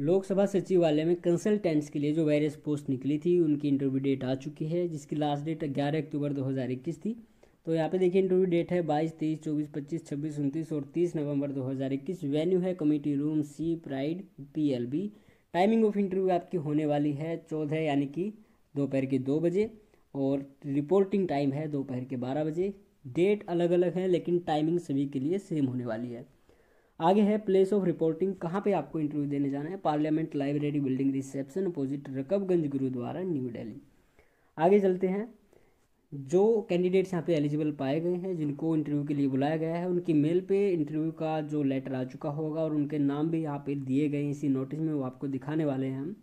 लोकसभा सचिवालय में कंसल्टेंट्स के लिए जो वेरियस पोस्ट निकली थी, उनकी इंटरव्यू डेट आ चुकी है, जिसकी लास्ट डेट ग्यारह अक्टूबर 2021 थी। तो यहाँ पे देखिए इंटरव्यू डेट है बाईस, तेईस, चौबीस, पच्चीस, छब्बीस, उनतीस और तीस नवंबर 2021 वेन्यू है committee room C pride PLB timing of interview आपकी होने वाली है चौदह, यानी कि दोपहर के दो बजे और रिपोर्टिंग टाइम है दोपहर के बारह बजे। डेट अलग अलग है, लेकिन टाइमिंग सभी के लिए सेम होने वाली है। आगे है प्लेस ऑफ़ रिपोर्टिंग कहाँ पे आपको इंटरव्यू देने जाना है? Parliament library building reception opposite Rakabganj Gurudwara new Delhi आगे चलते हैं। जो कैंडिडेट्स यहाँ पे एलिजिबल पाए गए हैं, जिनको इंटरव्यू के लिए बुलाया गया है, उनकी मेल पे इंटरव्यू का जो लेटर आ चुका होगा और उनके नाम भी यहाँ पे दिए गए इसी नोटिस में वो आपको दिखाने वाले हैं हम।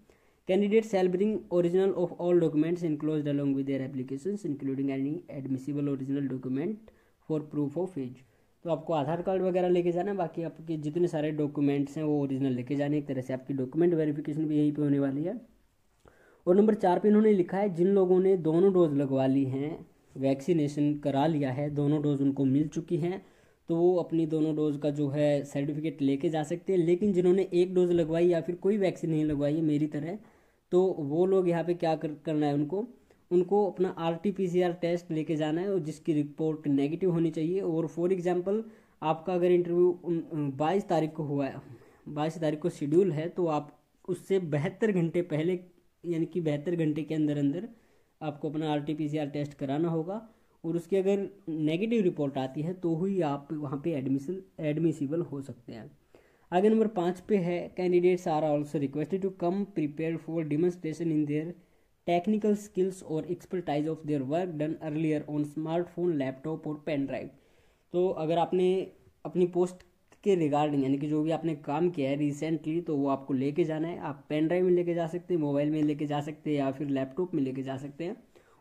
Candidate shall bring original of all documents enclosed along with application including any admissible original document for proof of age तो आपको आधार कार्ड वगैरह लेके जाना है बाकी आपके जितने सारे डॉक्यूमेंट्स हैं वो ओरिजिनल लेके जाने एक तरह से आपकी डॉक्यूमेंट वेरिफिकेशन भी यहीं पे होने वाली है। और नंबर चार पे इन्होंने लिखा है जिन लोगों ने दोनों डोज लगवा ली हैं वैक्सीनेशन करा लिया है दोनों डोज उनको मिल चुकी हैं तो वो अपनी दोनों डोज का जो है सर्टिफिकेट लेके जा सकते हैं। लेकिन जिन्होंने एक डोज लगवाई या फिर कोई वैक्सीन नहीं लगवाई है मेरी तरह तो वो लोग यहाँ पे क्या कर, करना है उनको? उनको अपना R T P C R test लेके जाना है और जिसकी रिपोर्ट नेगेटिव होनी चाहिए। और फॉर एग्जांपल, आपका अगर इंटरव्यू बाईस तारीख को हुआ है, बाईस तारीख को शेड्यूल है तो आप उससे बहत्तर घंटे पहले, यानी कि बहत्तर घंटे के अंदर अंदर आपको अपना R T P C R test कराना होगा। और उसकी अगर नेगेटिव रिपोर्ट आती है तो ही आप वहाँ पे एडमिशन, एडमिसिबल हो सकते हैं। आगे नंबर पाँच पे है, candidates are also requested to come prepare for demonstration in their technical skills और expertise of their work done earlier on smartphone laptop और पेन ड्राइव तो अगर आपने अपनी पोस्ट के रिगार्डिंग यानी कि जो भी आपने काम किया है रिसेंटली तो वो आपको लेके जाना है। आप पेन ड्राइव में लेके जा सकते हैं मोबाइल में लेके जा सकते हैं या फिर लैपटॉप में लेके जा सकते हैं।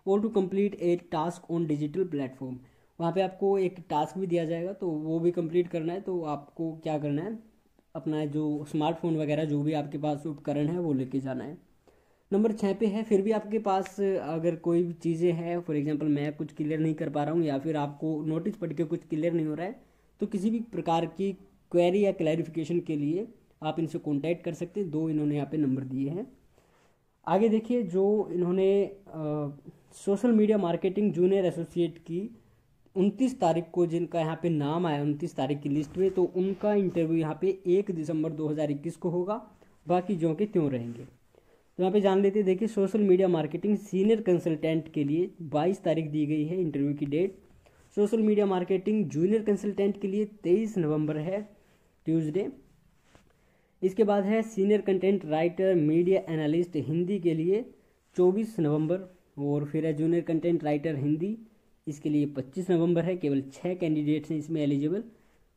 और to complete a task on digital platform वहाँ पे आपको एक टास्क भी दिया जाएगा तो वो भी कंप्लीट करना है। तो आपको क्या करना है? अपना जो स्मार्टफ़ोन वगैरह जो भी आपके पास उपकरण है, वो लेके जाना है। नंबर छः पे है, फिर भी आपके पास अगर कोई भी चीज़ें हैं फॉर एग्जांपल मैं कुछ क्लियर नहीं कर पा रहा हूँ, या फिर आपको नोटिस पढ़ के कुछ क्लियर नहीं हो रहा है तो किसी भी प्रकार की क्वेरी या क्लैरिफिकेशन के लिए आप इनसे कॉन्टैक्ट कर सकते हैं। दो इन्होंने यहाँ पे नंबर दिए हैं। आगे देखिए, जो इन्होंने social media marketing junior associate की उनतीस तारीख को जिनका यहाँ पे नाम आया उनतीस तारीख की लिस्ट में तो उनका इंटरव्यू यहाँ पे एक दिसंबर 2021 को होगा। बाकी जो के त्यों रहेंगे। तो यहाँ पे जान लेते हैं, देखिए social media marketing senior consultant के लिए 22 तारीख दी गई है इंटरव्यू की date social media marketing junior consultant के लिए 23 नवंबर है ट्यूसडे इसके बाद है senior content writer media analyst Hindi के लिए 24 नवंबर और फिर है जूनियर कंटेंट राइटर हिंदी, इसके लिए 25 नवंबर है, केवल छः कैंडिडेट्स हैं इसमें एलिजिबल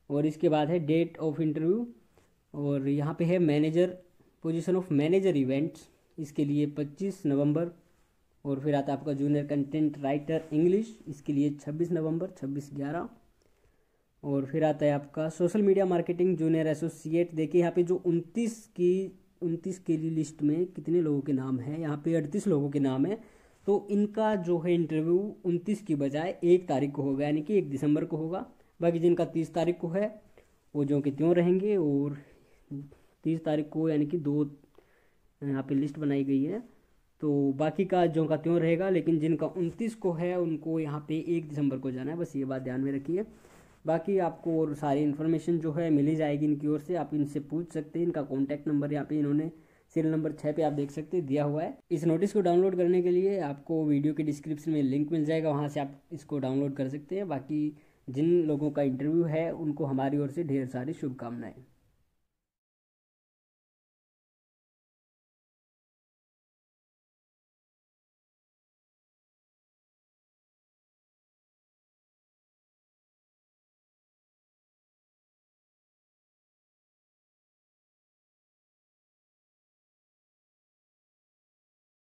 और इसके बाद है डेट ऑफ़ इंटरव्यू और यहाँ पे है manager position of manager events इसके लिए 25 नवंबर, और फिर आता है आपका जूनियर कंटेंट राइटर इंग्लिश इसके लिए 26 नवंबर 26 ग्यारह। और फिर आता है आपका social media marketing junior associate देखिए यहाँ पे जो 29 की 29 के लिए लिस्ट में कितने लोगों के नाम हैं, यहाँ पे अड़तीस लोगों के नाम है। तो इनका जो है इंटरव्यू 29 की बजाय एक तारीख को होगा, यानी कि एक दिसंबर को होगा। बाकी जिनका तीस तारीख को है, वो जो कि त्यों रहेंगे, और तीस तारीख को यानी कि दो यहाँ पे लिस्ट बनाई गई है। तो बाकी का जो का त्यों रहेगा, लेकिन जिनका उनतीस को है, उनको यहाँ पे एक दिसंबर को जाना है। बस ये बात ध्यान में रखिए। बाकी आपको और सारी इन्फॉर्मेशन जो है मिली जाएगी इनकी ओर से, आप इनसे पूछ सकते हैं। इनका कॉन्टैक्ट नंबर यहाँ पे इन्होंने सीरियल नंबर छः पे आप देख सकते हैं, दिया हुआ है। इस नोटिस को डाउनलोड करने के लिए आपको वीडियो के डिस्क्रिप्शन में लिंक मिल जाएगा। वहाँ से आप इसको डाउनलोड कर सकते हैं। बाकी जिन लोगों का इंटरव्यू है, उनको हमारी ओर से ढेर सारी शुभकामनाएँ।